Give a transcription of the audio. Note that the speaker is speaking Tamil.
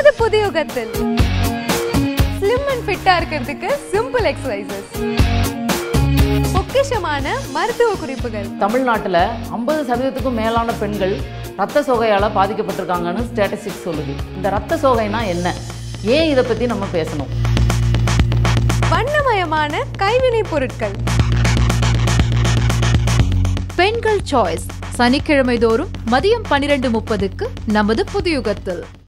நமது புதியுகத்தில். ஸ்லிம் அண்ட் ஃபிட்டா இருக்கிறதுக்கு சிம்பிள் எக்ஸசைசஸ் பொக்கிஷமான மருத்துவ குறிப்புகள். தமிழ்நாட்டில் ஐம்பது சதவீதத்துக்கும் மேலான பெண்கள் ரத்த சோகையால் பாதிக்கப்பட்டிருக்காங்கன்னு ஸ்டேட்டிஸ்டிக்ஸ் சொல்லுது. இந்த ரத்த சோகைனா என்ன? ஏன் இதை பற்றி நம்ம பேசணும்? வண்ணமயமான கைவினை பொருட்கள். பெண்கள் சாய்ஸ் சனிக்கிழமை தோறும் மதியம் பனிரெண்டு முப்பதுக்கு நமது புதியுகத்தில்.